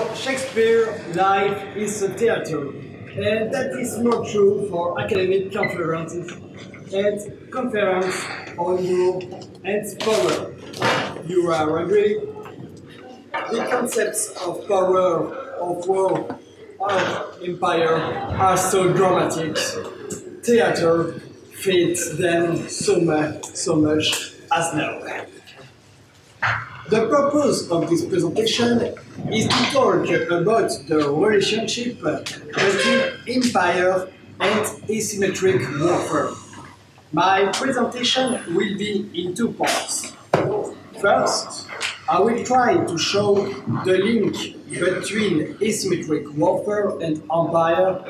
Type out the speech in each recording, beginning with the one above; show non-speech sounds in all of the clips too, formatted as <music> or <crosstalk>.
For Shakespeare, life is a theater, and that is more true for academic conferences and conference on war and power. You are agree? The concepts of power, of war, of empire are so dramatic. Theater fits them so much, so much as now. The purpose of this presentation is to talk about the relationship between empire and asymmetric warfare. My presentation will be in two parts. First, I will try to show the link between asymmetric warfare and empire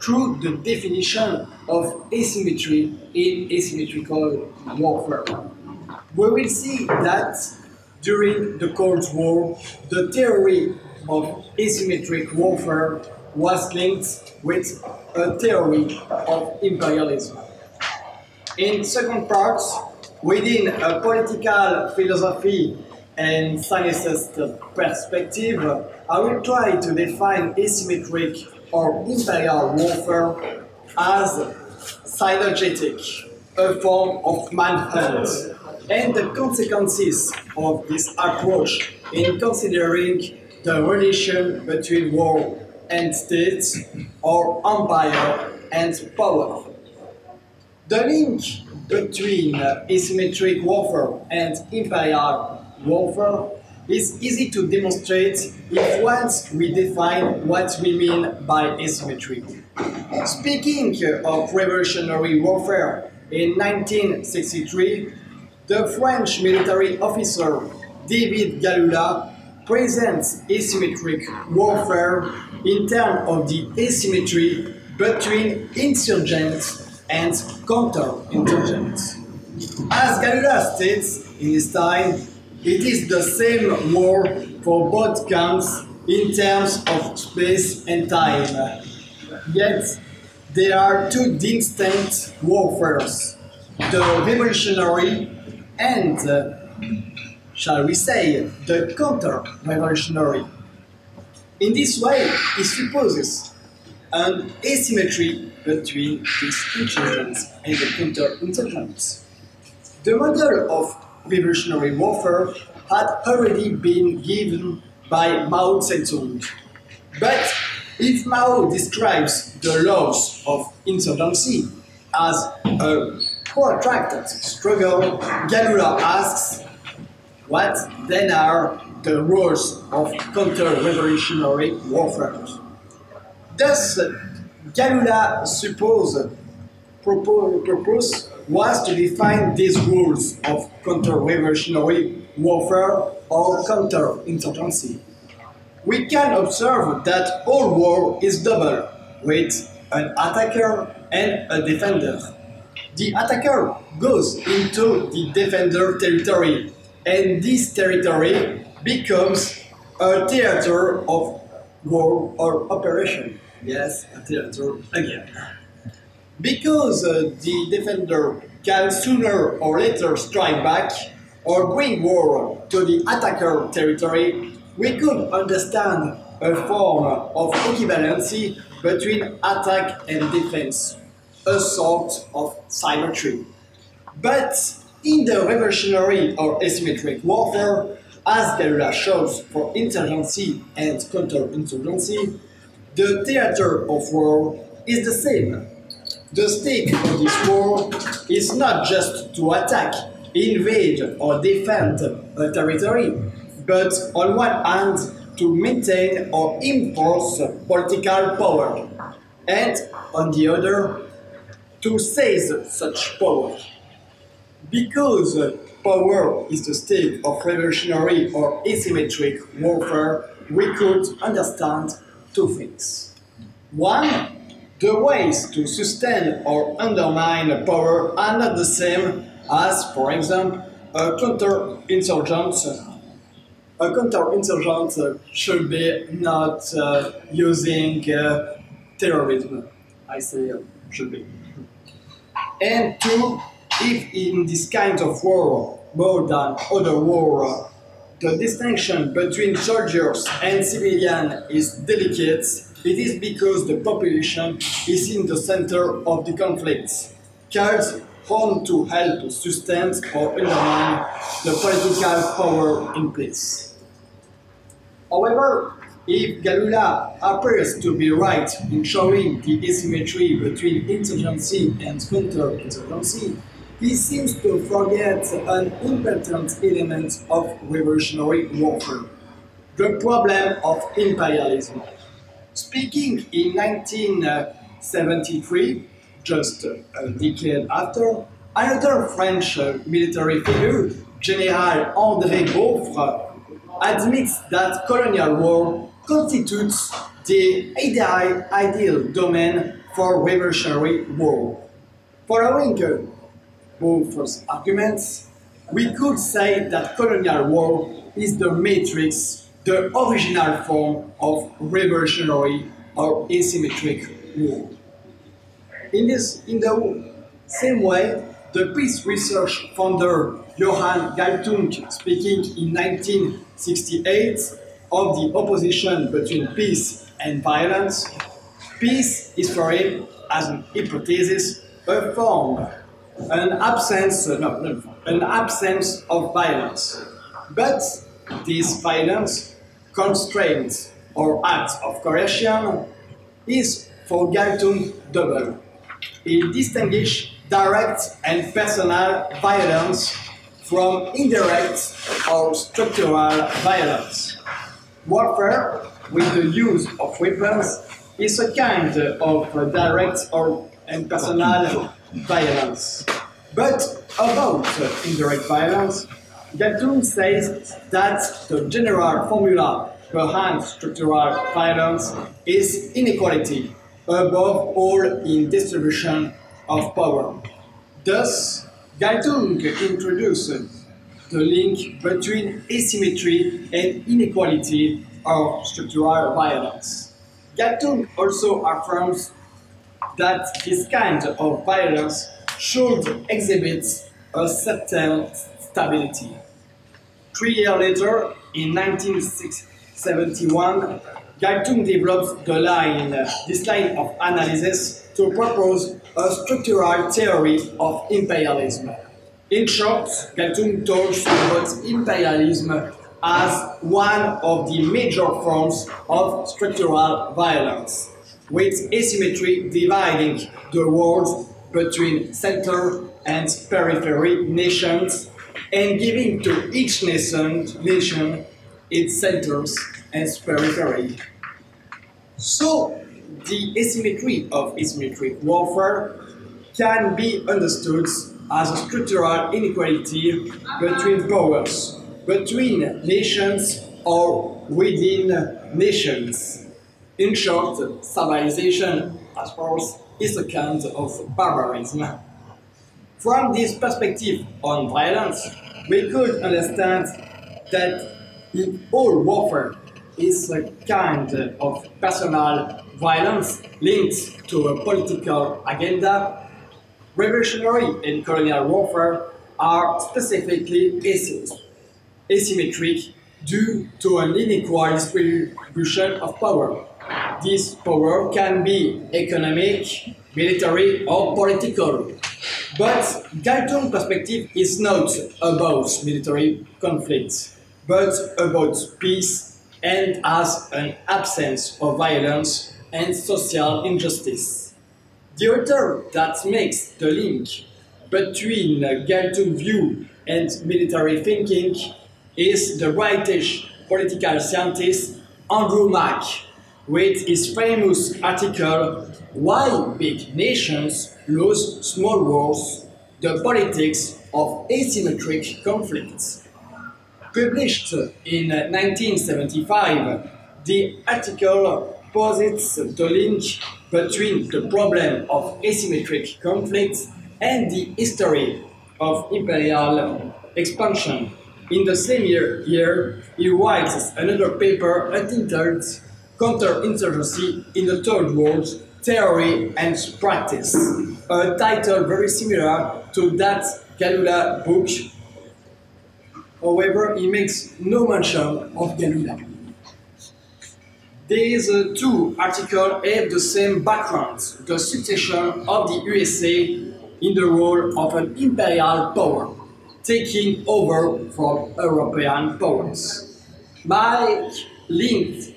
through the definition of asymmetry in asymmetrical warfare. We will see that during the Cold War, the theory of asymmetric warfare was linked with a theory of imperialism. In second part, within a political philosophy and sciences perspective, I will try to define asymmetric or imperial warfare as cynegetic, a form of manhunt and the consequences of this approach in considering the relation between war and state or empire and power. The link between asymmetric warfare and imperial warfare is easy to demonstrate if once we define what we mean by asymmetry. Speaking of revolutionary warfare, in 1963, the French military officer David Galula presents asymmetric warfare in terms of the asymmetry between insurgents and counter-insurgents. As Galula states in his time, it is the same war for both camps in terms of space and time. Yet, there are two distinct warfares, the revolutionary and, uh, shall we say, the counter-revolutionary. In this way, it supposes an asymmetry between these insurgents and the counter-insurgents. The model of revolutionary warfare had already been given by Mao Zedong. But if Mao describes the laws of insurgency as a protracted struggle, Galula asks, what then are the rules of counter-revolutionary warfare? Thus, Galula supposed purpose was to define these rules of counter-revolutionary warfare or counter-insurgency. We can observe that all war is double, with an attacker and a defender. The attacker goes into the defender territory, and this territory becomes a theater of war or operation. Yes, a theater again. Because uh, the defender can sooner or later strike back or bring war to the attacker territory, we could understand a form of equivalency between attack and defense, a sort of symmetry. But in the revolutionary or asymmetric warfare, as Galula shows for insurgency and counter-insurgency, the theater of war is the same. The stake of this war is not just to attack, invade or defend a territory, but on one hand to maintain or enforce political power, and on the other to seize such power. Because power is the state of revolutionary or asymmetric warfare, we could understand two things. One, the ways to sustain or undermine power are not the same as, for example, a counter-insurgent. A counter-insurgent should be not uh, using uh, terrorism. I say uh, should be. And two, if in this kind of war, more than other war, the distinction between soldiers and civilians is delicate, it is because the population is in the center of the conflict, called on to help sustain or undermine the political power in place. However, if Galula appears to be right in showing the asymmetry between insurgency and counter-insurgency, he seems to forget an important element of revolutionary warfare, the problem of imperialism. Speaking in 1973, just a decade after, another French military figure, General André Beaufre, admits that colonial war constitutes the ideal, domain for revolutionary war. Following Beaufre's arguments, we could say that colonial war is the matrix, the original form of revolutionary or asymmetric war. In, this, in the same way, the peace research founder Johann Galtung, speaking in 1968 of the opposition between peace and violence, peace is for him, as an hypothesis, a form, an absence, no, no, an absence of violence. But this violence, constraint, or act of coercion is for Galtung double. He distinguishes direct and personal violence from indirect or structural violence. Warfare with the use of weapons is a kind of direct or and personal violence. But about indirect violence, Galtung says that the general formula behind structural violence is inequality, above all in distribution of power. Thus, Galtung introduced the link between asymmetry and inequality of structural violence. Galtung also affirms that this kind of violence should exhibit a certain stability. Three years later, in 1971, Galtung develops the line, this line of analysis to propose a structural theory of imperialism. In short, Galtung talks about imperialism as one of the major forms of structural violence, with asymmetry dividing the world between center and periphery nations and giving to each nation, nation its centers and periphery. So, the asymmetry of asymmetric warfare can be understood as a structural inequality between powers, between nations or within nations. In short, civilization, as far as is a kind of barbarism. From this perspective on violence, we could understand that all warfare is a kind of personal violence linked to a political agenda, revolutionary and colonial warfare are specifically asymmetric due to an unequal distribution of power. This power can be economic, military, or political. But Galtung's perspective is not about military conflicts, but about peace and as an absence of violence and social injustice. The author that makes the link between Galtung view and military thinking is the British political scientist Andrew Mack, with his famous article Why Big Nations Lose Small Wars, The Politics of Asymmetric Conflicts. Published in 1975, the article posits the link between the problem of asymmetric conflicts and the history of imperial expansion. In the same year, year he writes another paper entitled Counterinsurgency in the Third World, Theory and Practice, a title very similar to that Galula book However, he makes no mention of Galula. These uh, two articles have the same background, the succession of the USA in the role of an imperial power, taking over from European powers. Mike linked,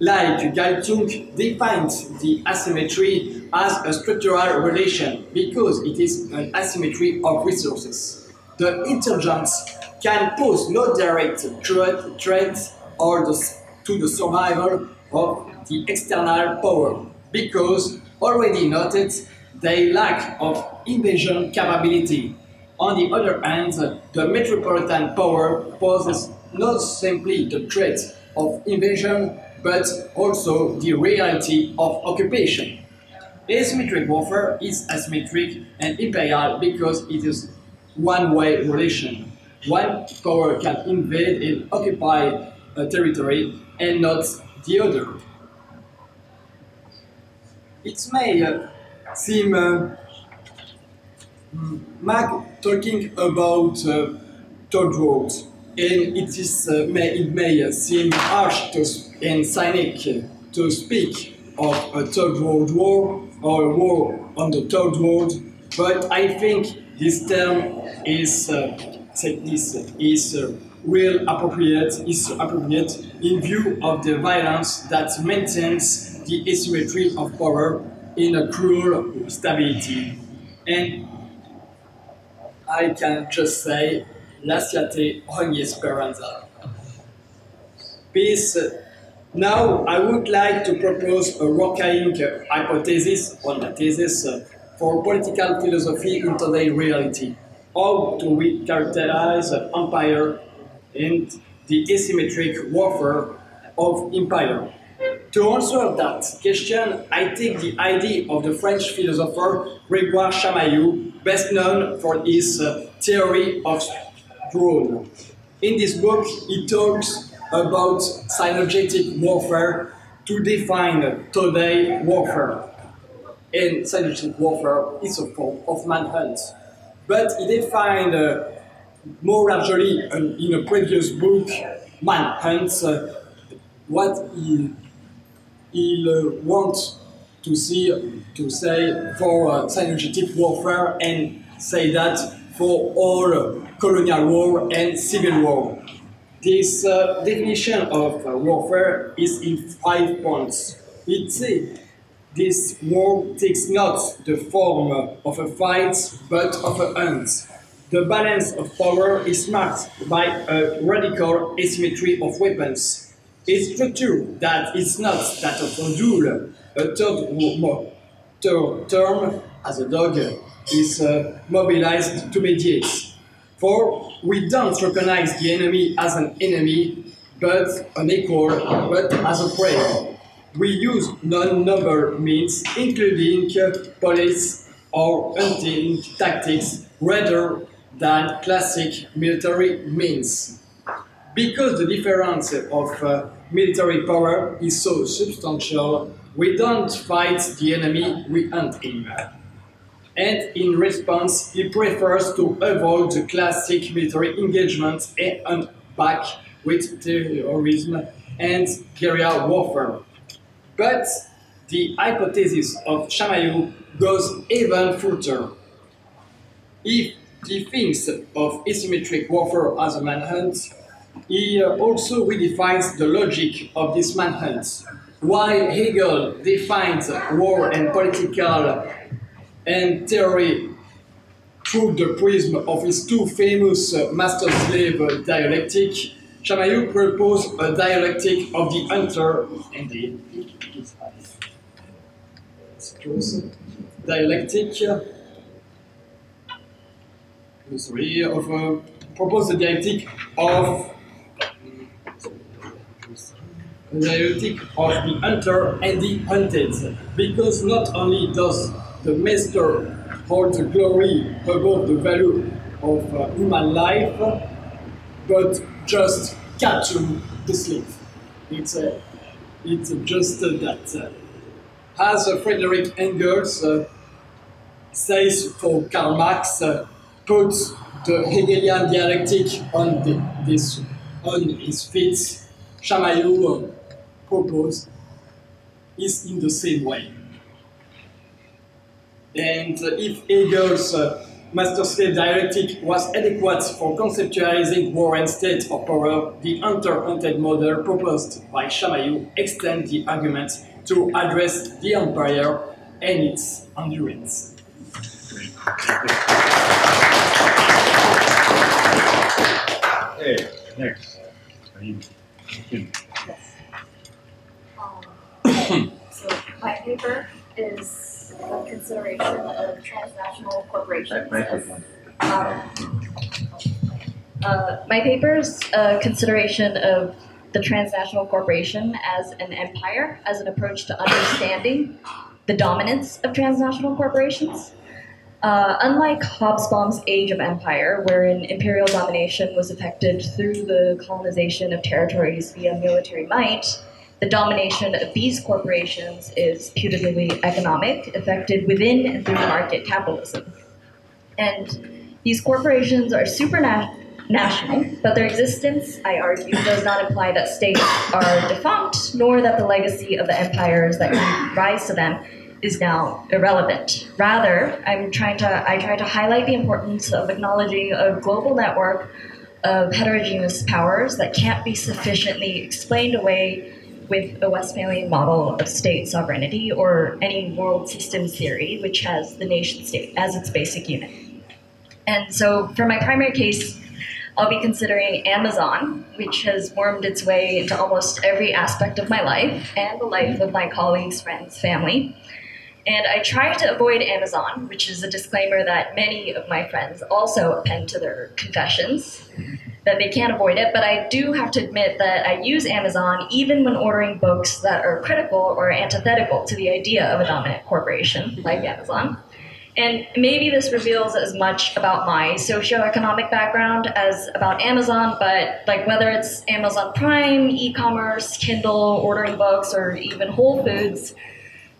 like Galtung, defines the asymmetry as a structural relation because it is an asymmetry of resources. The intelligence can pose no direct threat, threat or the, to the survival of the external power because already noted their lack of invasion capability. On the other hand, the metropolitan power poses not simply the threat of invasion but also the reality of occupation. Asymmetric warfare is asymmetric and imperial because it is one-way relation. One power can invade and occupy a territory and not the other. It may uh, seem uh, Mack talking about uh, toll roads, and it is uh, may it may seem harsh to, and cynic to speak of a third world war or a war on the third world, but I think this term is uh, this is uh, real appropriate is appropriate in view of the violence that maintains the asymmetry of power in a cruel stability. And I can just say, lasciate ogni speranza. Peace. Now, I would like to propose a working hypothesis, or a thesis, for political philosophy in today's reality. How do we characterize empire and the asymmetric warfare of empire? To answer that question, I take the idea of the French philosopher Grégoire Chamayou, best known for his uh, theory of drone. In this book, he talks about cynegetic warfare to define today warfare. And cynegetic warfare is a form of manhunt. But he defined uh, more largely uh, in a previous book, manhunt, uh, what he il want to see, to say for uh, cynegetic warfare and say that for all colonial war and civil war. This uh, definition of uh, warfare is in five points. It says this war takes not the form of a fight but of a hunt. The balance of power is marked by a radical asymmetry of weapons it's true that it's not that of a duel. A third term, as a dog, is uh, mobilized to mediate. For we don't recognize the enemy as an enemy, but an equal, but as a prey. We use non-number means, including police or hunting tactics, rather than classic military means because the difference of uh, military power is so substantial, we don't fight the enemy, we hunt him. And in response, he prefers to avoid the classic military engagement and hunt back with terrorism and guerrilla warfare. But the hypothesis of Chamayou goes even further. If he thinks of asymmetric warfare as a manhunt, he uh, also redefines the logic of this manhunt. While Hegel defines war and political and theory through the prism of his two famous master-slave dialectic, Chamayou proposed a dialectic of the hunter and the dialectic sorry, of uh, proposed the dialectic of the of the hunter and the hunted, because not only does the master hold the glory above the value of uh, human life, but just capture the slave. It's, uh, it's just uh, that. as Frederick Engels uh, says for Karl Marx, uh, put the Hegelian dialectic on the, this on his feet, Chamayou uh, proposed is in the same way. And if Hegel's uh, master-slave dialectic was adequate for conceptualizing war and state or power, the intercontinental model proposed by Chamayou extends the argument to address the empire and its endurance. Okay, next. Um, so my paper is a consideration of transnational corporations. as- um, uh, my paper's a consideration of the transnational corporation as an empire, as an approach to understanding the dominance of transnational corporations. Uh, unlike Hobsbawm's Age of Empire, wherein imperial domination was effected through the colonization of territories via military might, the domination of these corporations is putatively economic, effected within and through market capitalism. And these corporations are supranational, but their existence, I argue, does not imply that states are defunct, nor that the legacy of the empires that rise to them is now irrelevant. Rather, I'm trying to I try to highlight the importance of acknowledging a global network of heterogeneous powers that can't be sufficiently explained away with a Westphalian model of state sovereignty or any world system theory, which has the nation state as its basic unit. And so, for my primary case, I'll be considering Amazon, which has wormed its way into almost every aspect of my life and the life of my colleagues, friends, family. And I try to avoid Amazon, which is a disclaimer that many of my friends also append to their confessions, that they can't avoid it. But I do have to admit that I use Amazon even when ordering books that are critical or antithetical to the idea of a dominant corporation like Amazon. And maybe this reveals as much about my socioeconomic background as about Amazon, but like whether it's Amazon Prime, e commerce, Kindle, ordering books, or even Whole Foods,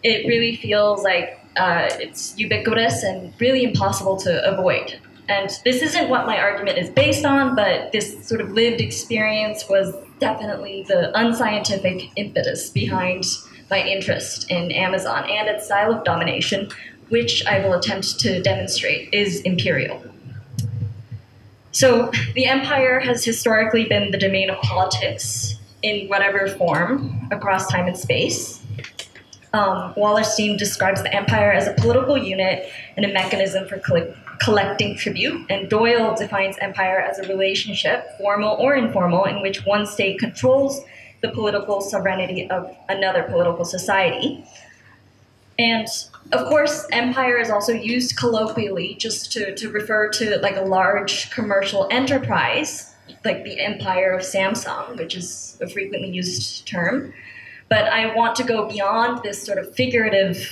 it really feels like uh, it's ubiquitous and really impossible to avoid. And this isn't what my argument is based on, but this sort of lived experience was definitely the unscientific impetus behind my interest in Amazon and its style of domination, which I will attempt to demonstrate is imperial. So, the empire has historically been the domain of politics in whatever form across time and space um, Wallerstein describes the empire as a political unit and a mechanism for coll- collecting tribute, and Doyle defines empire as a relationship, formal or informal, in which one state controls the political sovereignty of another political society. And of course, empire is also used colloquially just to, to refer to like a large commercial enterprise, like the empire of Samsung, which is a frequently used term. But I want to go beyond this sort of figurative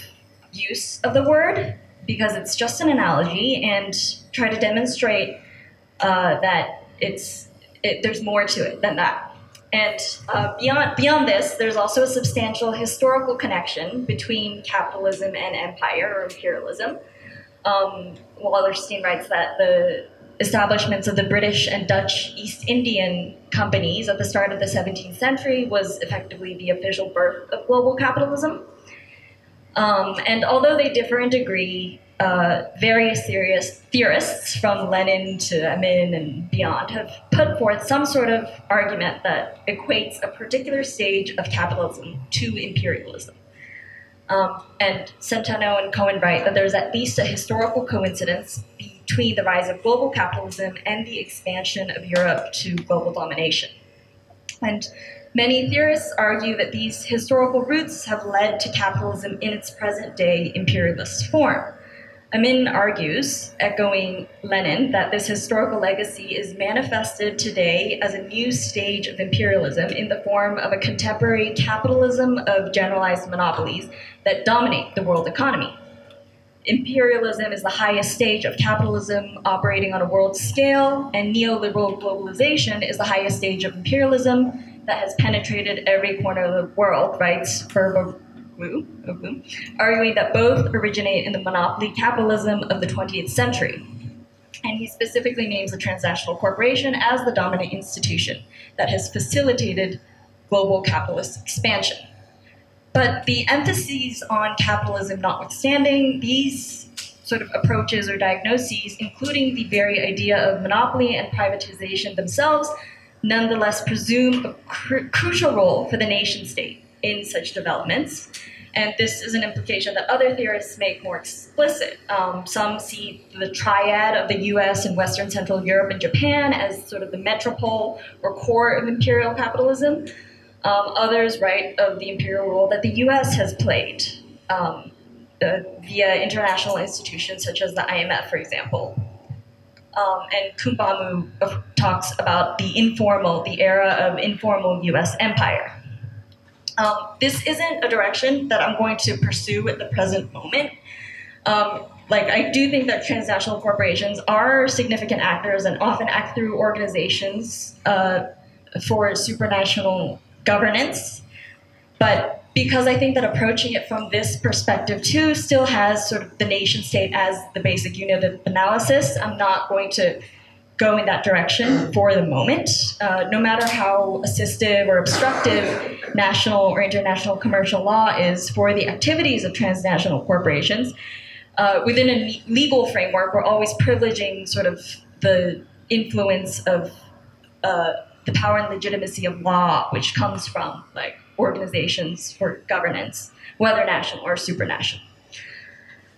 use of the word because it's just an analogy and try to demonstrate uh, that it's it, there's more to it than that. And uh, beyond beyond this, there's also a substantial historical connection between capitalism and empire or imperialism. Um, Wallerstein writes that the establishments of the British and Dutch East Indian companies at the start of the 17th century was effectively the official birth of global capitalism. Um, and although they differ in degree, uh, various serious theorists from Lenin to Amin and beyond have put forth some sort of argument that equates a particular stage of capitalism to imperialism. Um, and Centeno and Cohen write that there's at least a historical coincidence between the rise of global capitalism and the expansion of Europe to global domination. And many theorists argue that these historical roots have led to capitalism in its present day imperialist form. Amin argues, echoing Lenin, that this historical legacy is manifested today as a new stage of imperialism in the form of a contemporary capitalism of generalized monopolies that dominate the world economy imperialism is the highest stage of capitalism operating on a world scale, and neoliberal globalization is the highest stage of imperialism that has penetrated every corner of the world, writes Ferber arguing that both originate in the monopoly capitalism of the 20th century. And he specifically names the transnational corporation as the dominant institution that has facilitated global capitalist expansion. But the emphases on capitalism notwithstanding, these sort of approaches or diagnoses, including the very idea of monopoly and privatization themselves, nonetheless presume a cru- crucial role for the nation state in such developments. And this is an implication that other theorists make more explicit. Um, some see the triad of the US and Western Central Europe and Japan as sort of the metropole or core of imperial capitalism. Um, others write of the imperial role that the US has played um, uh, via international institutions such as the IMF, for example. Um, and Kumbamu talks about the informal, the era of informal US empire. Um, this isn't a direction that I'm going to pursue at the present moment. Um, like, I do think that transnational corporations are significant actors and often act through organizations uh, for supranational governance. But because I think that approaching it from this perspective too still has sort of the nation state as the basic unit of analysis, I'm not going to go in that direction for the moment. Uh, no matter how assistive or obstructive national or international commercial law is for the activities of transnational corporations, uh, within a legal framework, we're always privileging sort of the influence of uh, the power and legitimacy of law, which comes from like organizations for governance, whether national or supranational.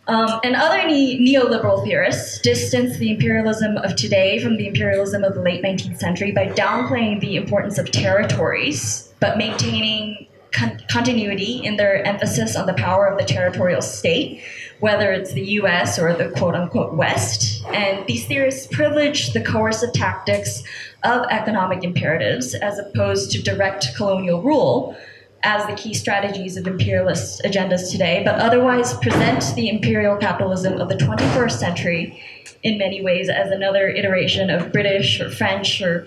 Um, and other ne- neoliberal theorists distance the imperialism of today from the imperialism of the late 19th century by downplaying the importance of territories, but maintaining con- continuity in their emphasis on the power of the territorial state, whether it's the US or the quote unquote West. And these theorists privilege the coercive tactics of economic imperatives as opposed to direct colonial rule as the key strategies of imperialist agendas today, but otherwise present the imperial capitalism of the 21st century in many ways as another iteration of British or French or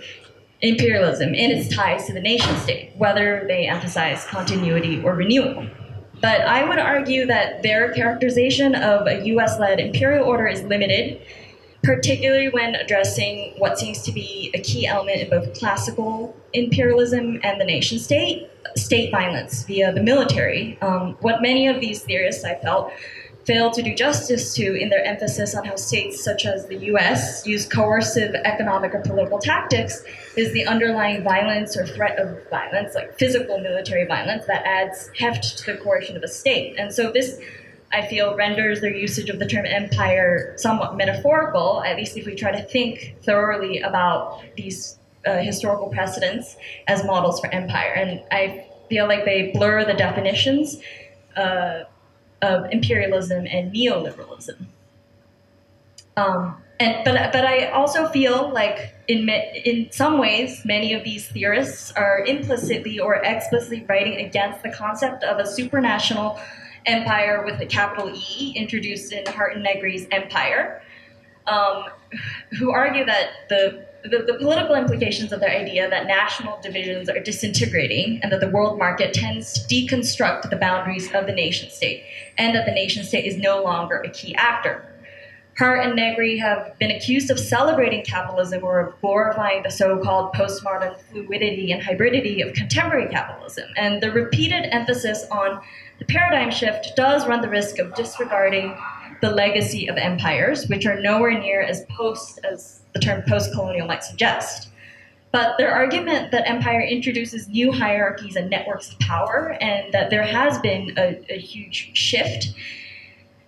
imperialism in its ties to the nation state, whether they emphasize continuity or renewal. But I would argue that their characterization of a US led imperial order is limited, particularly when addressing what seems to be a key element in both classical imperialism and the nation state state violence via the military. Um, what many of these theorists, I felt, fail to do justice to in their emphasis on how states such as the US use coercive economic or political tactics is the underlying violence or threat of violence, like physical military violence, that adds heft to the coercion of a state. And so this, I feel, renders their usage of the term empire somewhat metaphorical, at least if we try to think thoroughly about these uh, historical precedents as models for empire. And I feel like they blur the definitions uh, of imperialism and neoliberalism. Um, and but but I also feel like in in some ways many of these theorists are implicitly or explicitly writing against the concept of a supranational empire with a capital E introduced in Hardt and Negri's Empire, um, who argue that the the, the, political implications of their idea that national divisions are disintegrating and that the world market tends to deconstruct the boundaries of the nation state and that the nation state is no longer a key actor. Hardt and Negri have been accused of celebrating capitalism or of glorifying the so called postmodern fluidity and hybridity of contemporary capitalism. And the repeated emphasis on the paradigm shift does run the risk of disregarding the legacy of empires, which are nowhere near as post as the term post colonial might suggest. But their argument that empire introduces new hierarchies and networks of power, and that there has been a, a huge shift,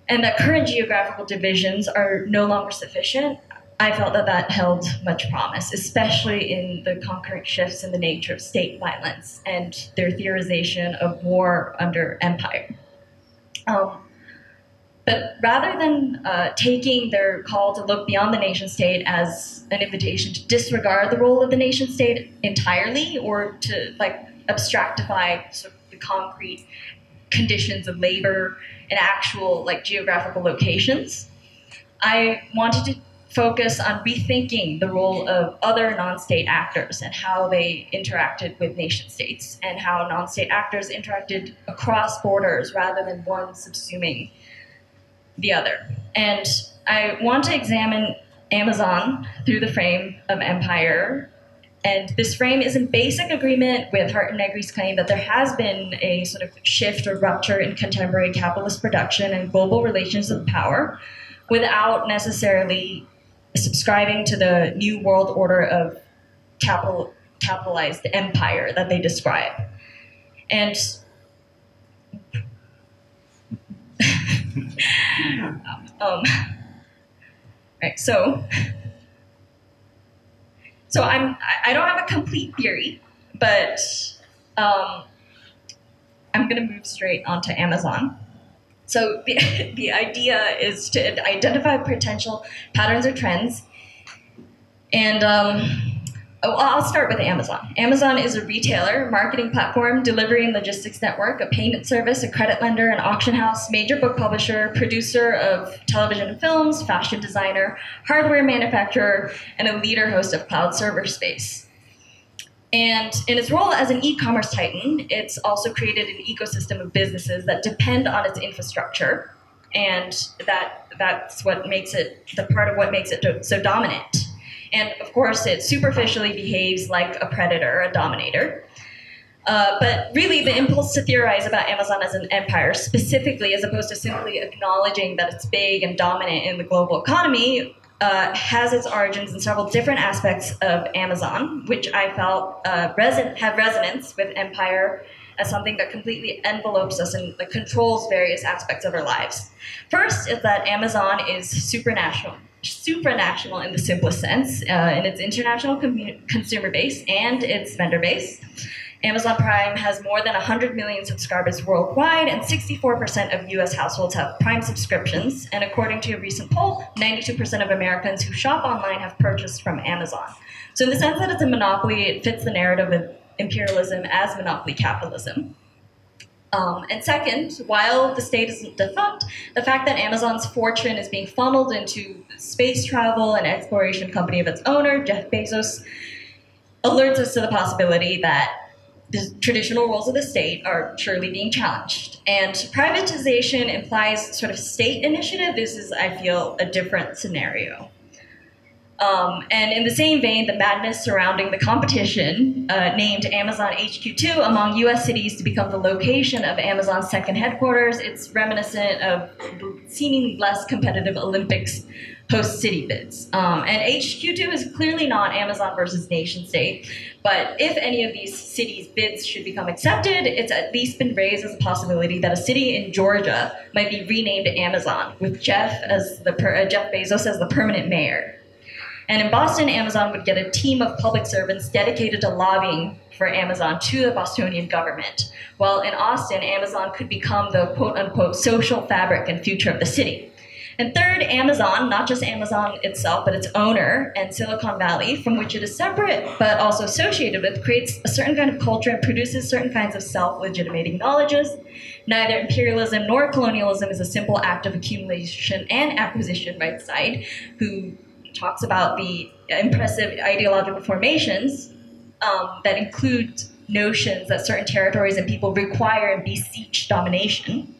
and that current geographical divisions are no longer sufficient, I felt that that held much promise, especially in the concurrent shifts in the nature of state violence and their theorization of war under empire. Um, but rather than uh, taking their call to look beyond the nation state as an invitation to disregard the role of the nation state entirely or to like abstractify sort of the concrete conditions of labor in actual like geographical locations, I wanted to focus on rethinking the role of other non-state actors and how they interacted with nation states and how non-state actors interacted across borders rather than one subsuming the other. And I want to examine Amazon through the frame of empire. And this frame is in basic agreement with Hardt and Negri's claim that there has been a sort of shift or rupture in contemporary capitalist production and global relations of power without necessarily subscribing to the new world order of capital capitalized empire that they describe. And <laughs> um, right, so so I'm I don't have a complete theory, but um, I'm gonna move straight onto Amazon. So <laughs> the, the idea is to identify potential patterns or trends. And um, oh, I'll start with Amazon. Amazon is a retailer, marketing platform, delivery and logistics network, a payment service, a credit lender, an auction house, major book publisher, producer of television and films, fashion designer, hardware manufacturer, and a leader host of cloud server space. And in its role as an e commerce titan, it's also created an ecosystem of businesses that depend on its infrastructure. And that, that's what makes it the part of what makes it do, so dominant. And of course, it superficially behaves like a predator, a dominator. Uh, but really, the impulse to theorize about Amazon as an empire, specifically, as opposed to simply acknowledging that it's big and dominant in the global economy, uh, has its origins in several different aspects of Amazon, which I felt uh, reson- have resonance with empire as something that completely envelopes us and like, controls various aspects of our lives. First is that Amazon is supranational, supranational in the simplest sense, uh, in its international consumer base and its vendor base. Amazon Prime has more than 100 million subscribers worldwide, and 64% of US households have Prime subscriptions. And according to a recent poll, 92% of Americans who shop online have purchased from Amazon. So, in the sense that it's a monopoly, it fits the narrative of imperialism as monopoly capitalism. Um, and second, while the state isn't defunct, the fact that Amazon's fortune is being funneled into space travel and exploration company of its owner, Jeff Bezos, alerts us to the possibility that the traditional roles of the state are surely being challenged. And privatization implies sort of state initiative. This is, I feel, a different scenario. Um, and in the same vein, the madness surrounding the competition uh, named Amazon HQ2 among US cities to become the location of Amazon's second headquarters, it's reminiscent of seemingly less competitive Olympics host city bids. Um, and HQ2 is clearly not Amazon versus nation state, but if any of these cities' bids should become accepted, it's at least been raised as a possibility that a city in Georgia might be renamed Amazon, with Jeff as the per, uh, Jeff Bezos as the permanent mayor. And in Boston, Amazon would get a team of public servants dedicated to lobbying for Amazon to the Bostonian government. While in Austin, Amazon could become the quote unquote social fabric and future of the city. And third, Amazon, not just Amazon itself, but its owner and Silicon Valley, from which it is separate but also associated with, creates a certain kind of culture and produces certain kinds of self legitimating knowledges. Neither imperialism nor colonialism is a simple act of accumulation and acquisition the side, who talks about the impressive ideological formations um, that include notions that certain territories and people require and beseech domination.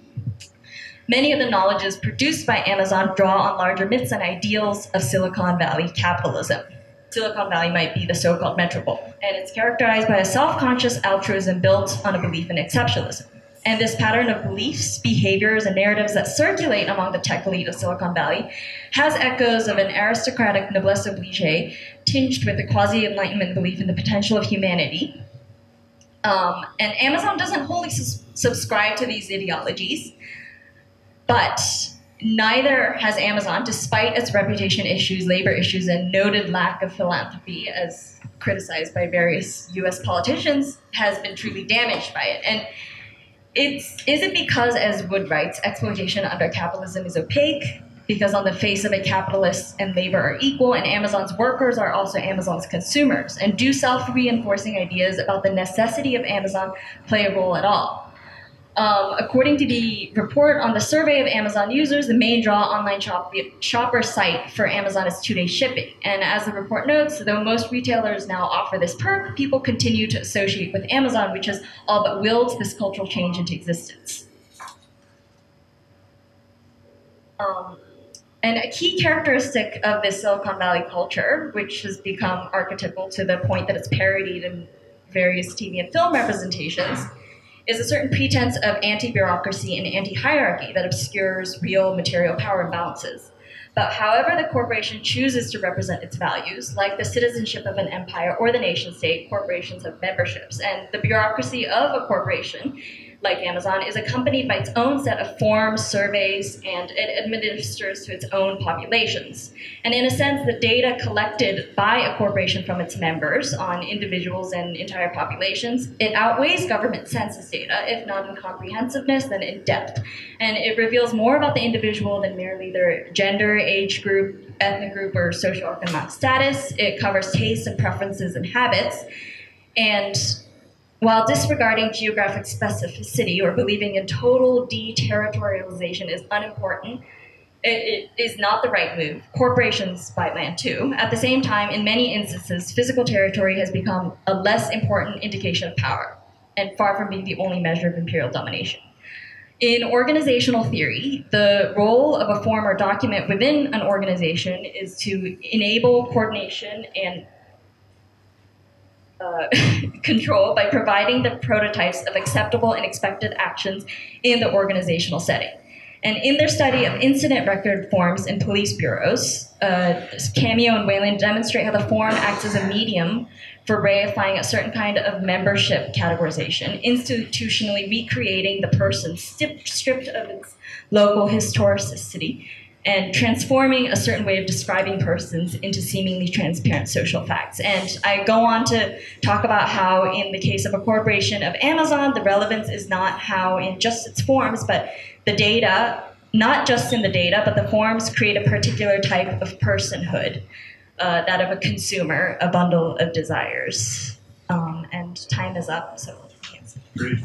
Many of the knowledges produced by Amazon draw on larger myths and ideals of Silicon Valley capitalism. Silicon Valley might be the so called metropole, and it's characterized by a self conscious altruism built on a belief in exceptionalism. And this pattern of beliefs, behaviors, and narratives that circulate among the tech elite of Silicon Valley has echoes of an aristocratic noblesse oblige tinged with a quasi Enlightenment belief in the potential of humanity. Um, and Amazon doesn't wholly subscribe to these ideologies, but neither has Amazon, despite its reputation issues, labor issues, and noted lack of philanthropy, as criticized by various US politicians, has been truly damaged by it. And it's is it because, as Wood writes, exploitation under capitalism is opaque? Because on the face of it, capitalists and labor are equal, and Amazon's workers are also Amazon's consumers. And do self-reinforcing ideas about the necessity of Amazon play a role at all? Um, according to the report on the survey of Amazon users, the main draw online shop, shopper site for Amazon is two day shipping. And as the report notes, though most retailers now offer this perk, people continue to associate with Amazon, which has all but willed this cultural change into existence. Um, And a key characteristic of this Silicon Valley culture, which has become archetypal to the point that it's parodied in various TV and film representations, is a certain pretense of anti bureaucracy and anti hierarchy that obscures real material power imbalances. But however the corporation chooses to represent its values, like the citizenship of an empire or the nation state, corporations have memberships. And the bureaucracy of a corporation like Amazon, is accompanied by its own set of forms, surveys, and it administers to its own populations. And in a sense, the data collected by a corporation from its members on individuals and entire populations, it outweighs government census data, if not in comprehensiveness, then in depth. And it reveals more about the individual than merely their gender, age group, ethnic group, or socioeconomic status. It covers tastes and preferences and habits. And while disregarding geographic specificity or believing in total deterritorialization is unimportant, it, it is not the right move. Corporations buy land too. At the same time, in many instances, physical territory has become a less important indication of power, and far from being the only measure of imperial domination. In organizational theory, the role of a form or document within an organization is to enable coordination and uh, <laughs> control by providing the prototypes of acceptable and expected actions in the organizational setting. And in their study of incident record forms in police bureaus, uh, Cameo and Whalen demonstrate how the form acts as a medium for reifying a certain kind of membership categorization, institutionally recreating the person stripped of its local historicity and transforming a certain way of describing persons into seemingly transparent social facts. And I go on to talk about how, in the case of a corporation of Amazon, the relevance is not how in just its forms, but the data, not just in the data, but the forms create a particular type of personhood, uh, that of a consumer, a bundle of desires. Um, and time is up, so. Great.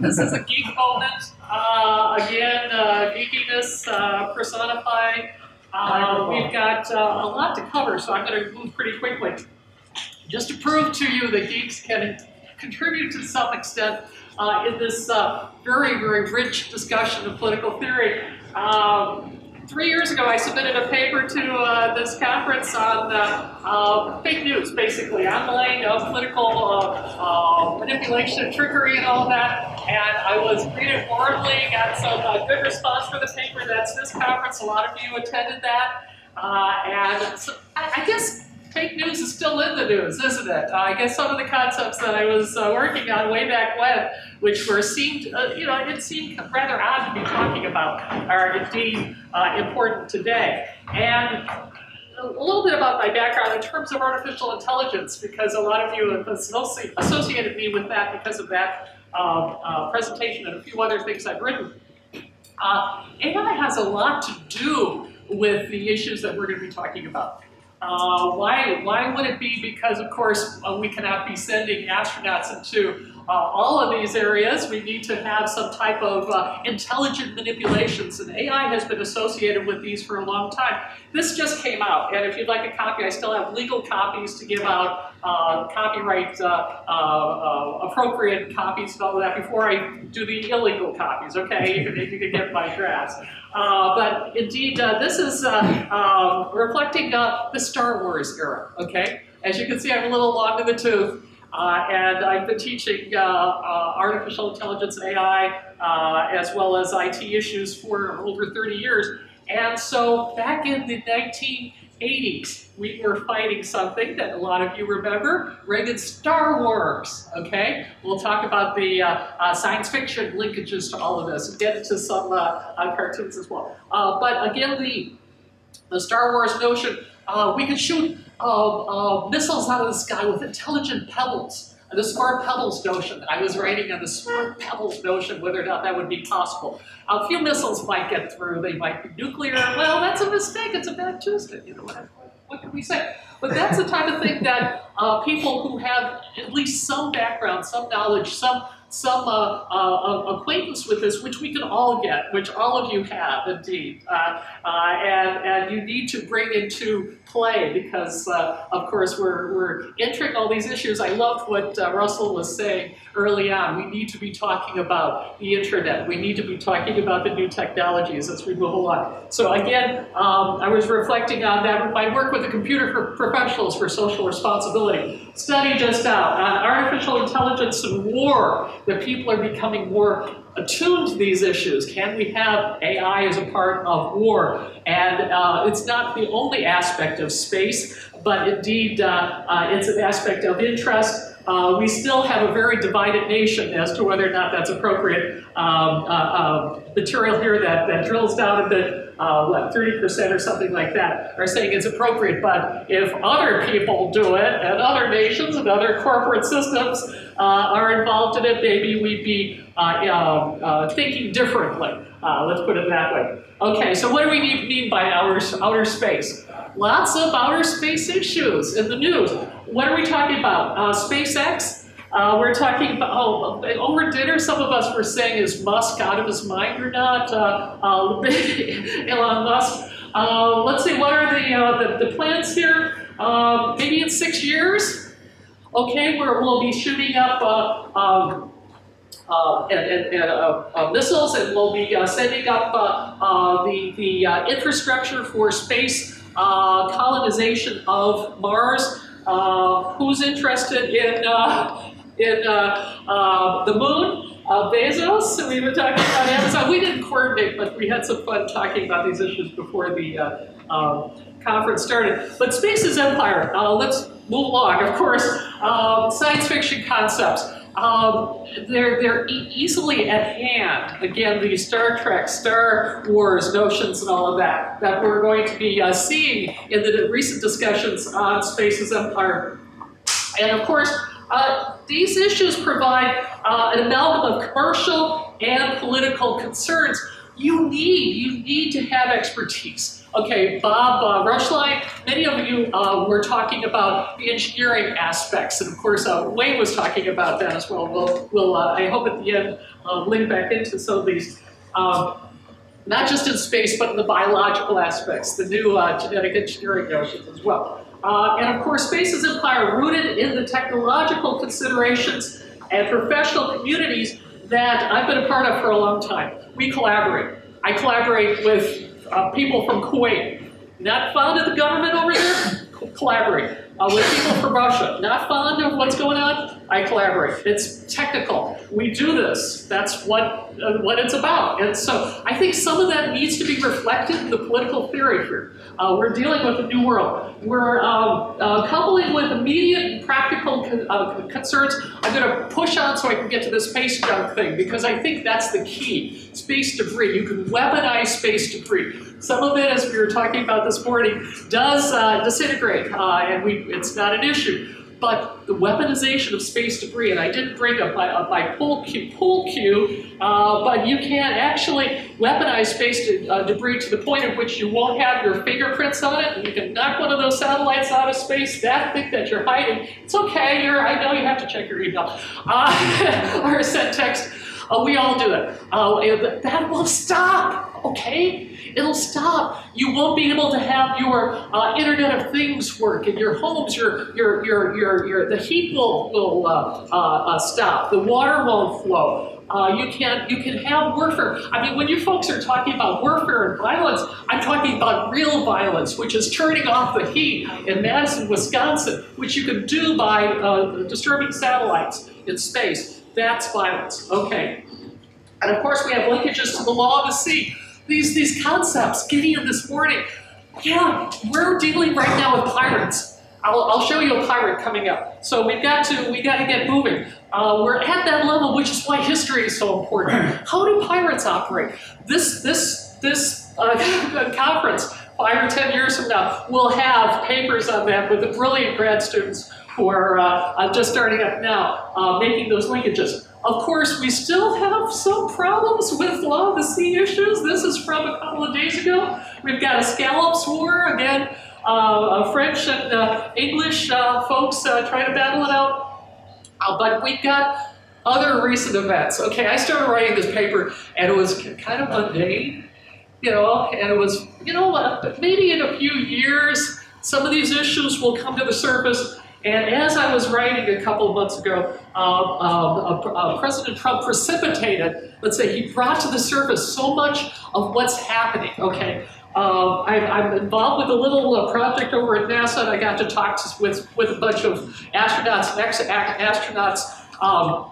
This is a geek moment. Uh, again, uh, geekiness uh, personified. Uh, we've got uh, a lot to cover, so I'm going to move pretty quickly. Just to prove to you that geeks can contribute to some extent uh, in this very, very rich discussion of political theory. Um, three years ago, I submitted a paper to uh, this conference on uh, fake news, basically, online uh, political uh, uh, manipulation trickery and all that. And I was greeted warmly, got some good response for the paper. That's this conference. A lot of you attended that. and so I, I guess fake news is still in the news, isn't it? Uh, I guess some of the concepts that I was uh, working on way back when, which were seemed, uh, you know, it seemed rather odd to be talking about, are indeed uh, important today. And a little bit about my background in terms of artificial intelligence, because a lot of you have associated me with that because of that um, uh, presentation and a few other things I've written. Uh, AI has a lot to do with the issues that we're going to be talking about. Uh, why, why would it be? Because, of course, uh, we cannot be sending astronauts into uh, all of these areas. We need to have some type of uh, intelligent manipulations, and AI has been associated with these for a long time. This just came out, and if you'd like a copy, I still have legal copies to give out, uh, copyright uh, appropriate copies and all of that before I do the illegal copies, okay? You can, you can get my drafts. Uh, but indeed, uh, this is uh, um, reflecting uh, the Star Wars era, okay? As you can see, I'm a little long in the tooth, uh, and I've been teaching artificial intelligence and AI, as well as IT issues for over 30 years. And so back in the 19 80s, we were fighting something that a lot of you remember, Reagan's Star Wars, okay? We'll talk about the uh, uh, science fiction linkages to all of this get into some uh, uh cartoons as well. Uh, but again, the, the Star Wars notion, uh, we could shoot missiles out of the sky with intelligent pebbles the smart pebbles notion. I was writing on the smart pebbles notion, whether or not that would be possible. A few missiles might get through. They might be nuclear. Well, that's a mistake. It's a bad Tuesday. You know what? What can we say? But that's the type of thing that uh, people who have at least some background, some knowledge, some some uh, uh, acquaintance with this, which we can all get, which all of you have indeed, uh, uh, and, and you need to bring into play because, uh, of course, we're, we're entering all these issues. I loved what uh, Russell was saying early on. We need to be talking about the internet. We need to be talking about the new technologies as we move along. So again, um, I was reflecting on that with my work with the computer for professionals for social responsibility. Study just out on artificial intelligence and war that people are becoming more attuned to these issues. Can we have AI as a part of war? And uh, it's not the only aspect of space, but indeed uh, uh, it's an aspect of interest. Uh, we still have a very divided nation as to whether or not that's appropriate. Um, uh, uh, material here that, that drills down a bit, uh, what, 30% or something like that, are saying it's appropriate. But if other people do it, and other nations and other corporate systems uh, are involved in it, maybe we'd be uh, uh, thinking differently. let's put it that way. Okay, so what do we mean by outer, outer space? Lots of outer space issues in the news. What are we talking about? Uh, SpaceX? Uh, we're talking about, oh, over dinner, some of us were saying, is Musk out of his mind or not? Uh, uh <laughs> Elon Musk. Uh, let's see, what are the, uh, the, the, plans here? Um, maybe in six years, okay, where we'll be shooting up um, uh, and, and, and uh, uh, missiles, and we'll be setting up the, the infrastructure for space colonization of Mars. who's interested in, in the moon? Uh, Bezos, we were talking about Amazon. We didn't coordinate, but we had some fun talking about these issues before the uh, um, conference started. But space is empire. Uh, let's move along. Of course, um, science fiction concepts. Um, they're they're e easily at hand. Again, the Star Trek, Star Wars notions and all of that, that we're going to be uh, seeing in the recent discussions on space as empire. And of course, uh, these issues provide uh, an amalgam of commercial and political concerns. You need, you need to have expertise. Okay, Bob uh, Rushline, many of you uh, were talking about the engineering aspects, and of course uh, Wayne was talking about that as well. We'll, we'll uh, I hope at the end, uh, link back into some of these, um, not just in space, but in the biological aspects, the new genetic engineering notions as well. And of course, Space is Empire rooted in the technological considerations and professional communities that I've been a part of for a long time. We collaborate. I collaborate with uh, people from Kuwait, not fond of the government over there, collaborate. Uh, with people from Russia, not fond of what's going on, I collaborate. It's technical. We do this. That's what uh, what it's about. And so I think some of that needs to be reflected in the political theory here. Uh, we're dealing with a new world. We're um, uh, coupling with immediate and practical uh, concerns. I'm going to push on so I can get to the space junk thing because I think that's the key. Space debris. You can weaponize space debris. Some of it, as we were talking about this morning, does uh, disintegrate, uh, and we, it's not an issue but the weaponization of space debris, and I didn't bring up my, up my pool cue, cue uh, but you can actually weaponize space de uh, debris to the point at which you won't have your fingerprints on it, and you can knock one of those satellites out of space, that thing that you're hiding, it's okay, you're, I know you have to check your email, uh, <laughs> or send text, uh, we all do it. Uh, that will stop, okay? It'll stop. You won't be able to have your uh, Internet of Things work in your homes. Your, your, your, your, your, the heat will, will uh, uh, uh stop. The water won't flow. Uh, you can you can have warfare. I mean, when you folks are talking about warfare and violence, I'm talking about real violence, which is turning off the heat in Madison, Wisconsin, which you can do by uh, disturbing satellites in space. That's violence. Okay. And of course, we have linkages to the law of the sea these, these concepts, Gideon this morning. Yeah, we're dealing right now with pirates. I'll, I'll show you a pirate coming up. So we've got to, we got to get moving. Uh, we're at that level, which is why history is so important. <clears throat> How do pirates operate? This, this, this uh, conference, five or 10 years from now, will have papers on that with the brilliant grad students who are uh, just starting up now, uh, making those linkages. Of course, we still have some problems with law of the sea issues. This is from a couple of days ago. We've got a scallops war, again, uh, French and uh, English uh, folks uh, trying to battle it out. Uh, but we've got other recent events. Okay, I started writing this paper and it was kind of mundane, you know, and it was, you know, uh, maybe in a few years, some of these issues will come to the surface. And as I was writing a couple of months ago, uh, uh, President Trump precipitated, let's say, he brought to the surface so much of what's happening, okay? Uh, I, am involved with a little uh, project over at NASA, and I got to talk to, with, with a bunch of astronauts and ex-astronauts um,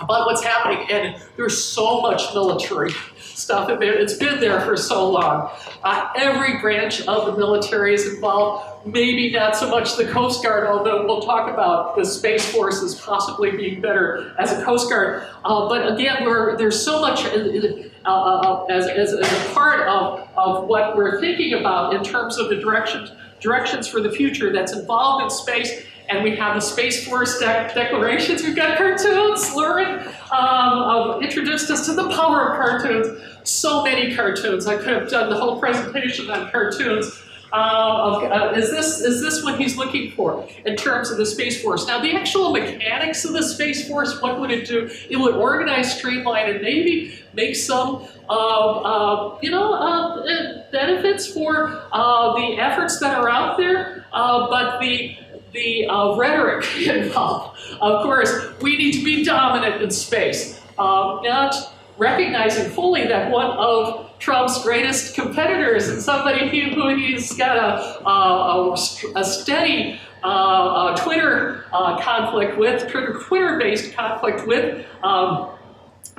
about what's happening, and there's so much military stuff. It's been there for so long. Uh, every branch of the military is involved. Maybe not so much the Coast Guard, although we'll talk about the Space Force as possibly being better as a Coast Guard. Uh, but again, there's so much uh, uh, uh, as, as, as, a part of, of what we're thinking about in terms of the directions, directions for the future that's involved in space and we have the Space Force de declarations. We've got cartoons. Lauren um, introduced us to the power of cartoons. So many cartoons. I could have done the whole presentation on cartoons. Uh, uh, is this is this what he's looking for in terms of the Space Force? Now, the actual mechanics of the Space Force, what would it do? It would organize, streamline, and maybe make some, uh, you know, uh, benefits for uh, the efforts that are out there. Uh, but the the uh, rhetoric <laughs> involved. Of course, we need to be dominant in space, um, not recognizing fully that one of Trump's greatest competitors and somebody who he's got a, a, a steady uh, uh, Twitter uh, conflict with, Twitter-based conflict with, um,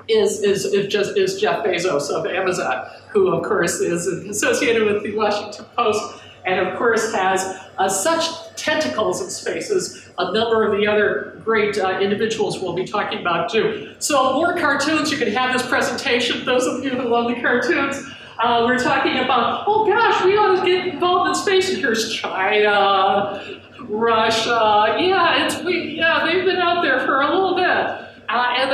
is, is, is, just, is Jeff Bezos of Amazon, who of course is associated with the Washington Post and of course has uh, such tentacles in space as a number of the other great uh, individuals we'll be talking about too. So more cartoons, you can have this presentation, those of you who love the cartoons. Uh, we're talking about, oh gosh, we ought to get involved in space, and here's China, Russia, yeah, it's, we, yeah, they've been out there for a little bit. Uh, and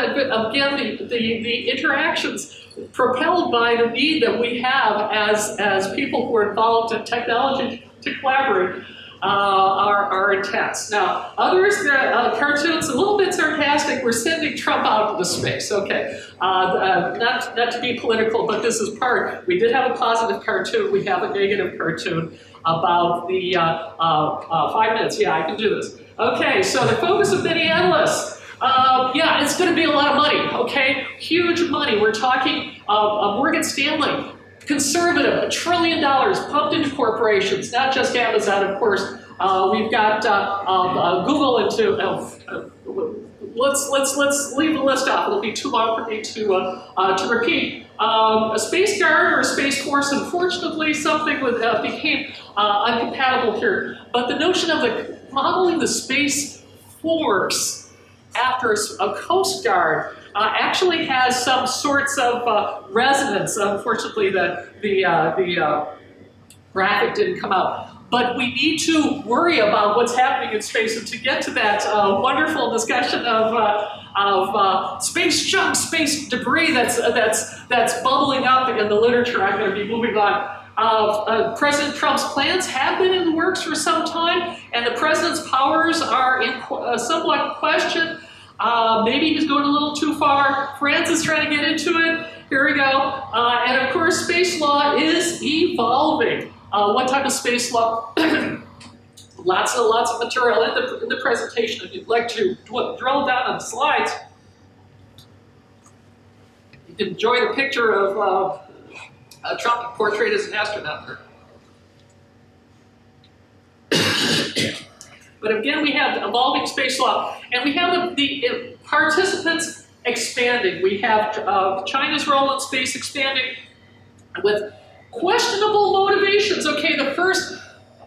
again, the, the, the interactions propelled by the need that we have as, as people who are involved in technology to collaborate uh, are, are intense. Now, others, uh, cartoons, a little bit sarcastic, we're sending Trump out into space. Okay, uh, uh, not, not to be political, but this is part. We did have a positive cartoon, we have a negative cartoon about the uh, uh, five minutes. Yeah, I can do this. Okay, so the focus of many analysts. Uh, yeah, it's going to be a lot of money, okay? Huge money. We're talking uh, Morgan Stanley, conservative, a trillion dollars pumped into corporations, not just Amazon, of course. Uh, we've got uh, um, uh, Google into. Uh, let's let's let's leave the list off. It'll be too long for me to to repeat. Um, a space guard or a space force, unfortunately, something with, became incompatible here. But the notion of the modeling the space force after a Coast Guard uh, actually has some sorts of uh, resonance. Unfortunately, the, the, uh, the uh, graphic didn't come out. But we need to worry about what's happening in space. And to get to that uh, wonderful discussion of, uh, of space junk, space debris that's, that's, that's bubbling up in the literature, I'm going to be moving on. Uh, President Trump's plans have been in the works for some time, and the president's powers are in uh, somewhat question. Uh, maybe he's going a little too far. France is trying to get into it. Here we go. Uh, and of course, space law is evolving. Uh, what type of space law? <clears throat> lots and lots of material in the, in the presentation. If you'd like to drill down on the slides, you can enjoy the picture of uh, uh, Trump portrayed as an astronaut. But again, we have evolving space law, and we have the, the participants expanding. We have uh, China's role in space expanding with questionable motivations. Okay, the first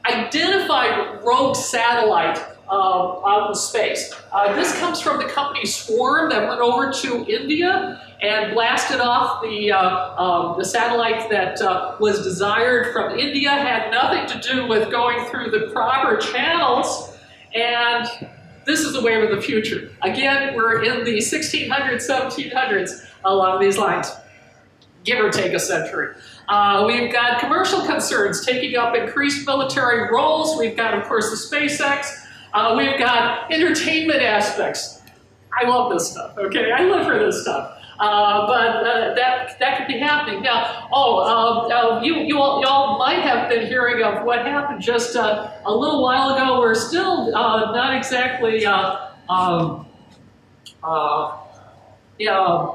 identified rogue satellite uh, out in space. Uh, this comes from the company Swarm that went over to India and blasted off the, uh, um, the satellite that uh, was desired from India, had nothing to do with going through the proper channels, and this is the wave of the future. Again, we're in the 1600s, 1700s along these lines, give or take a century. Uh, we've got commercial concerns taking up increased military roles. We've got, of course, the SpaceX. Uh, we've got entertainment aspects. I love this stuff, okay? I live for this stuff. Uh, but uh, that that could be happening now. Oh, uh, uh, you you all, you all might have been hearing of what happened just uh, a little while ago. We're still not exactly, um, yeah,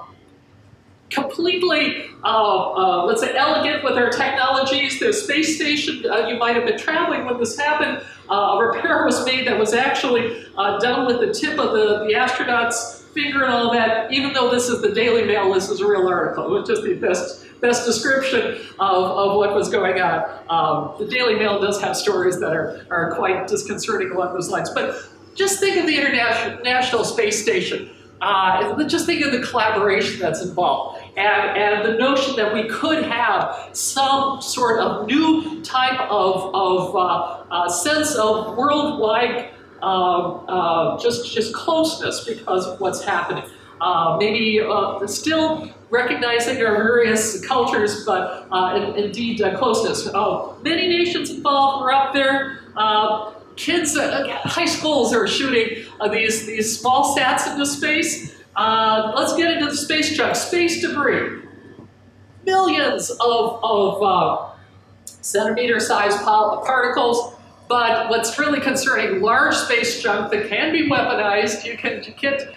completely, let's say, elegant with our technologies. The space station, you might have been traveling when this happened. a repair was made that was actually done with the tip of the the astronauts finger and all that, even though this is the Daily Mail, this is a real article. It was just the best, best description of, of what was going on. Um, the Daily Mail does have stories that are, are quite disconcerting along those lines. But just think of the International Space Station. Uh, just think of the collaboration that's involved and, and the notion that we could have some sort of new type of, of uh, uh, sense of worldwide just, just closeness because of what's happening. Uh, maybe uh, still recognizing our various cultures, but uh, in, indeed uh, closeness. Uh, many nations involved are up there. kids, high schools are shooting these, these small sats into space. let's get into the space junk, space debris. Millions of, of centimeter-sized particles but what's really concerning, large space junk that can be weaponized, you can get,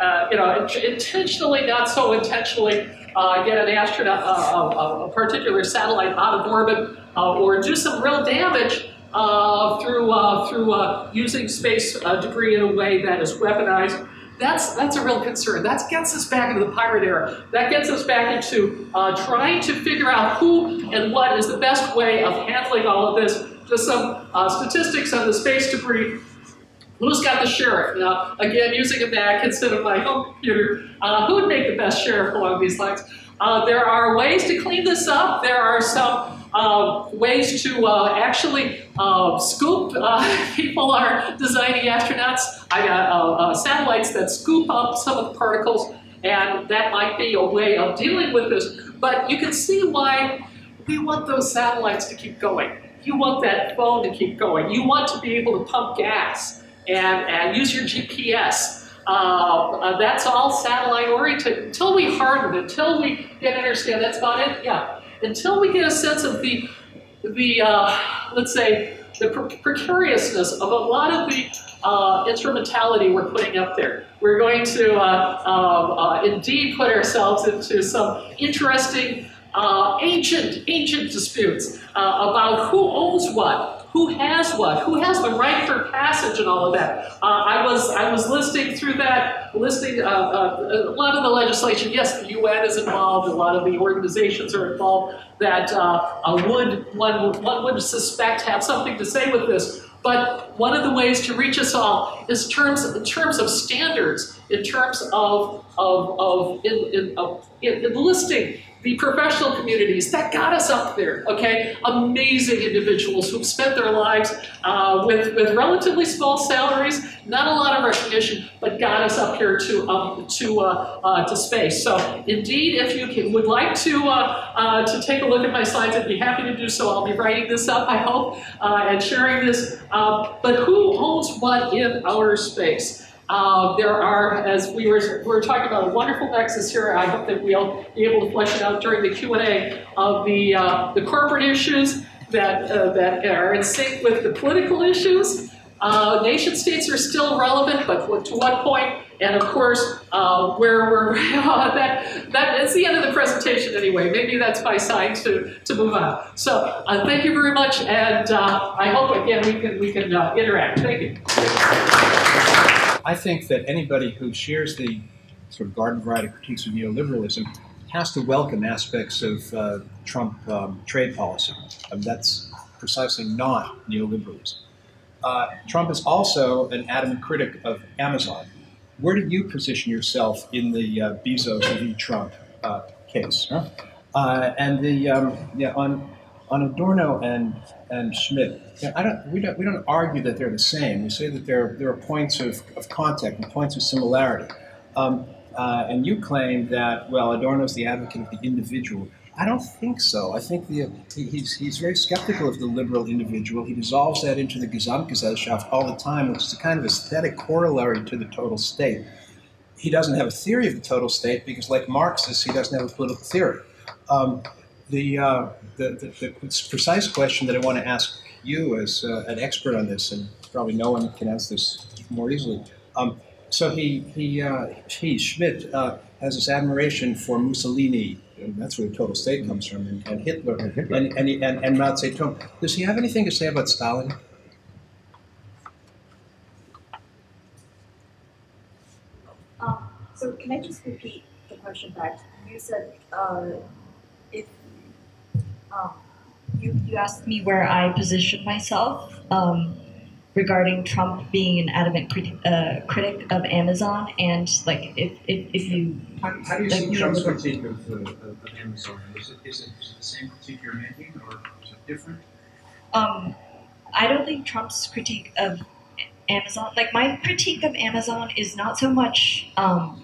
uh, you know, intentionally, not so intentionally, uh, get an astronaut, uh, a, particular satellite out of orbit, uh, or do some real damage uh, through uh, through using space debris in a way that is weaponized. That's, that's a real concern. That gets us back into the pirate era. That gets us back into trying to figure out who and what is the best way of handling all of this some uh, statistics on the space debris. Who's got the sheriff? Now, again, using a Mac instead of my home computer, uh, who would make the best sheriff along these lines? Uh, there are ways to clean this up. There are some uh, ways to uh, actually uh, scoop. Uh, <laughs> people are designing astronauts. I got uh, uh, satellites that scoop up some of the particles, and that might be a way of dealing with this. But you can see why we want those satellites to keep going. You want that phone to keep going. You want to be able to pump gas and, and use your GPS. Uh, uh, that's all satellite oriented. Until we harden, until we get understand, that's about it. Yeah. Until we get a sense of the, the uh, let's say, the pre precariousness of a lot of the uh, instrumentality we're putting up there. We're going to uh, um, uh, indeed put ourselves into some interesting uh, ancient, ancient disputes uh, about who owns what, who has what, who has the right for passage and all of that. Uh, I was I was listening through that, listening uh, uh, a lot of the legislation. Yes, the UN is involved. A lot of the organizations are involved that uh, would one one would suspect have something to say with this. But one of the ways to reach us all is terms in terms of standards, in terms of of, of in, in, of, in, in listing the professional communities that got us up there, okay? Amazing individuals who've spent their lives uh, with, with relatively small salaries, not a lot of recognition, but got us up here to, um, to, uh, uh, to space. So indeed, if you can, would like to, uh, uh, to take a look at my slides, I'd be happy to do so. I'll be writing this up, I hope, uh, and sharing this. but who owns what in outer space? Uh, there are, as we were, we were talking about, a wonderful nexus here. I hope that we'll be able to flesh it out during the Q&A of the, uh, the corporate issues that, uh, that are in sync with the political issues. Uh, nation states are still relevant, but to what point? And of course, uh, where we're, <laughs> that, that is the end of the presentation anyway. Maybe that's my sign to, to move on. So uh, thank you very much, and I hope, again, we can, we can interact. Thank you. I think that anybody who shares the sort of garden variety critiques of neoliberalism has to welcome aspects of uh, Trump um, trade policy. Um, that's precisely not neoliberalism. Uh, Trump is also an adamant critic of Amazon. Where do you position yourself in the uh, Bezos v. Trump uh, case? Huh? Uh, and the um, yeah on on Adorno and and Schmitt, I don't, we, don't, we don't argue that they're the same. We say that there, there are points of, of contact and points of similarity. Um, uh, and you claim that, well, Adorno's the advocate of the individual. I don't think so. I think the, he's, he's very skeptical of the liberal individual. He dissolves that into the Gesamtgesellschaft all the time, which is a kind of aesthetic corollary to the total state. he doesn't have a theory of the total state because, like Marxists, he doesn't have a political theory. Um, the, uh, the, the, the precise question that I want to ask you as uh, an expert on this, and probably no one can answer this more easily. Um, so he, he, uh, he Schmitt, uh, has this admiration for Mussolini, and that's where the total state comes from, and, and Hitler, And Hitler. and, and, and, and Mao Zedong. Does he have anything to say about Stalin? Um, so can I just repeat the question back? You said, uh, if, um, you, you asked me where I position myself, um, regarding Trump being an adamant critic, uh, critic of Amazon and like if, if, if you, How, how do you Like, see you Trump's critique of, uh, of Amazon? Is it, is, it, is it the same critique you're making, or is it different? um, I don't think Trump's critique of Amazon, like my critique of Amazon is not so much, um,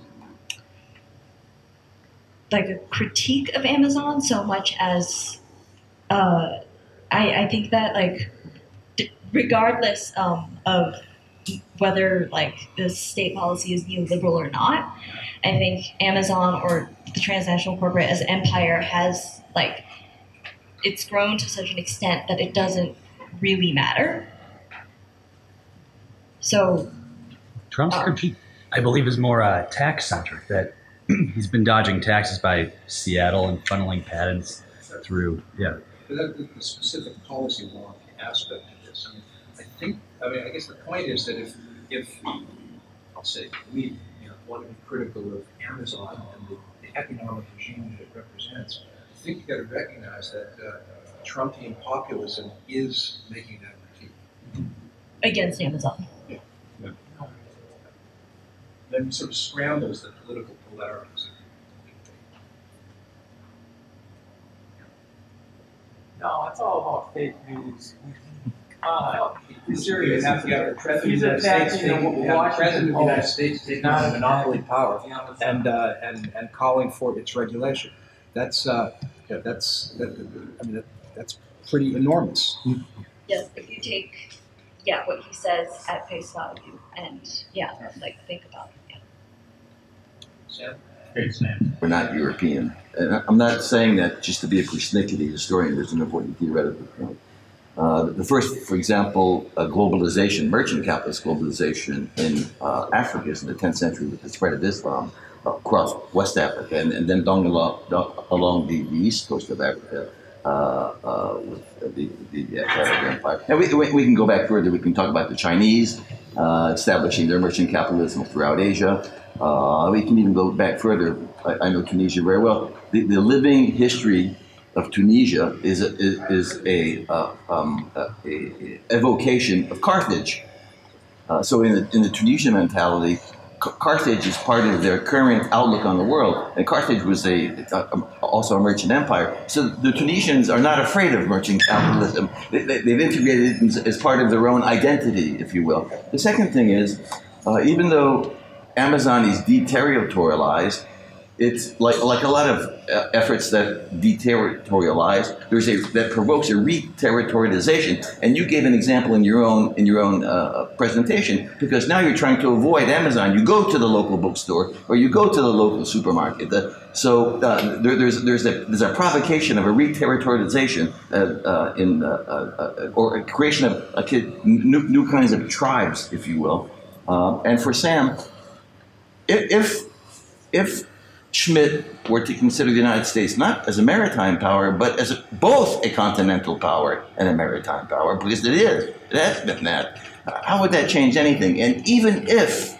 like a critique of Amazon so much as uh, I, I think that like d- regardless um, of whether like the state policy is neoliberal or not, I think Amazon or the transnational corporate as empire has like it's grown to such an extent that it doesn't really matter. So Trump's Uh, critique, I believe, is more uh, tax centric. That <clears throat> he's been dodging taxes by Seattle and funneling patents through. Yeah, the, the specific policy law aspect of this, I mean, I think, I mean, I guess the point is that if, if, I'll say, we, you know, want to be critical of Amazon and the, the economic regime that it represents, I think you've gotta recognize that, uh, Trumpian populism is making that critique. against Amazon. Yeah. Then sort of scrambles the political polarities. No, it's all about fake news. Uh, <laughs> It's serious, you have to have the president He's of the United States attacking taking, the you have the president of the United Washington States taking not on monopoly power. And uh, and and calling for its regulation. That's uh, yeah, that's that, I mean that, that's pretty enormous. Yes, if you take yeah what he says at face value and yeah like think about it. Yeah. Sam? We're not European. And I'm not saying that just to be a persnickety historian. There's an important theoretical point. Uh, the first, for example, uh, globalization, merchant capitalist globalization in uh, Africa is in the 10th century with the spread of Islam across West Africa and, and then along, along the, the east coast of Africa uh, uh, with the, the uh, Arab Empire. And we, we, can go back further. We can talk about the Chinese establishing their merchant capitalism throughout Asia. Uh, we can even go back further. I, I know Tunisia very well. The, the living history of Tunisia is a, is, a, uh, um, a, a evocation of Carthage. Uh, so in the, in the Tunisian mentality, Ca- Carthage is part of their current outlook on the world, and Carthage was a, a- also a merchant empire. So the Tunisians are not afraid of merchant capitalism. They, they, they've integrated it as, as part of their own identity, if you will. The second thing is, uh, even though Amazon is deterritorialized, it's like like a lot of uh, efforts that deterritorialize. There's a that provokes a re-territorialization, and you gave an example in your own in your own uh, presentation because now you're trying to avoid Amazon. You go to the local bookstore or you go to the local supermarket. The- so uh, there, there's there's a there's a provocation of a re-territorialization uh, uh, in uh, uh, uh, or a creation of a kid, new, new kinds of tribes, if you will. Um, and for Sam, if if, Schmitt were to consider the United States not as a maritime power, but as a, both a continental power and a maritime power, because it is, it has been that, how would that change anything? And even if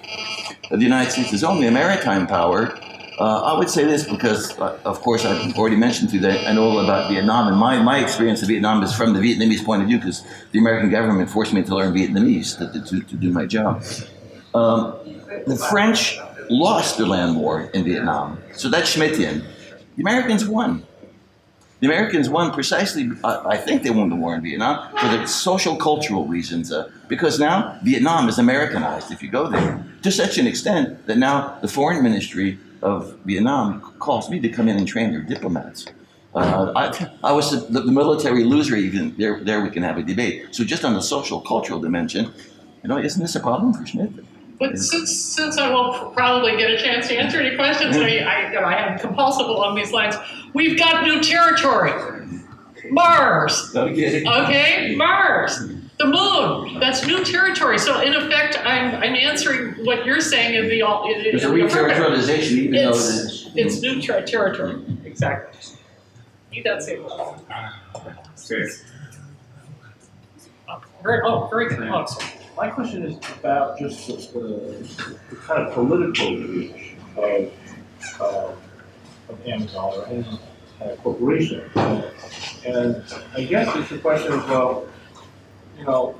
the United States is only a maritime power, uh, I would say this because, uh, of course, I've already mentioned to you that I know all about Vietnam, and my, my experience of Vietnam is from the Vietnamese point of view because the American government forced me to learn Vietnamese to, to, to do my job. Um, the French lost the land war in Vietnam, so that's Schmittian. The Americans won. The Americans won precisely, uh, I think they won the war in Vietnam for the social cultural reasons, uh, because now Vietnam is Americanized if you go there, to such an extent that now the foreign ministry of Vietnam calls me to come in and train their diplomats. Uh, I, I was the, the military loser, even there, there we can have a debate. So just on the social cultural dimension, you know, isn't this a problem for Schmitt? But since, since I won't probably get a chance to answer any questions, I, I, you know, I am compulsive along these lines, we've got new territory. Mars, Okay. okay, Mars, the moon, that's new territory. So in effect, I'm, I'm answering what you're saying in the, all- in in There's a the re-territorialization even though It's- there's. It's new ter- territory, exactly. You got to say. Very, oh, very good, oh, sorry. My question is about just the, the, kind of political reach of, uh, of Amazon or any corporation. And I guess it's a question of, well, you know,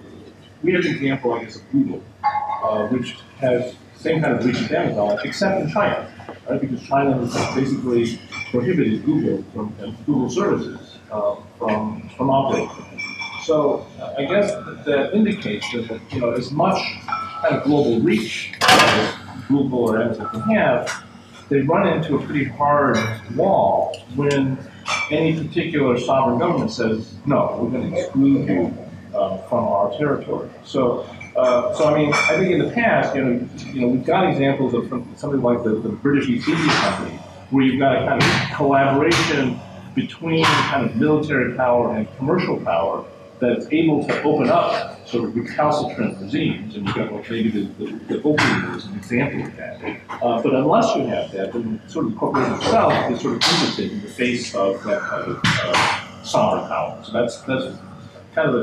we have an example, I guess, of Google, uh, which has same kind of reach as Amazon, except in China, right? Because China has basically prohibited Google from, Google services, uh, from, from operating. So uh, I guess that- that indicates that, that, you know, as much kind of global reach as Google or Amazon can have, they run into a pretty hard wall when any particular sovereign government says, no, we're going to exclude you um, from our territory. So, uh, so I mean, I think in the past, you know, you know, we've got examples of something like the, the British East India Company, where you've got a kind of collaboration between kind of military power and commercial power that's able to open up sort of recalcitrant regimes, and you've got like maybe the, the, the opium is an example of that. Uh, but unless you have that, then sort of the corporation itself is sort of limited in the face of that kind of uh, sovereign power. So that's that's kind of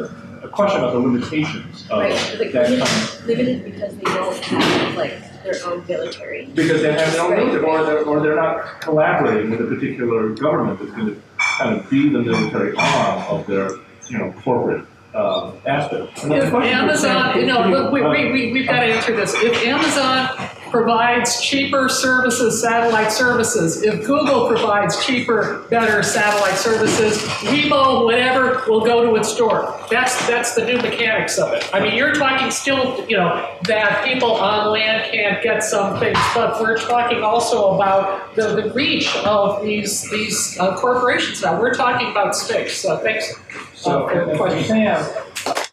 a, a question about the limitations of Right, that kind limited, of limited because they don't have like their own military. because they have their own military, or they're, or they're not collaborating with a particular government that's going to kind of be the military arm of their, you know, corporate um, aspect. If Amazon, you know, look, we, uh, we, we, we've got to answer this. If Amazon provides cheaper services, satellite services, if Google provides cheaper, better satellite services, Weibo, whatever, will go to its store. That's, that's the new mechanics of it. I mean, you're talking still, you know, that people on land can't get some things, but we're talking also about the, the reach of these, these uh, corporations now. We're talking about space, so thanks. So for Sam,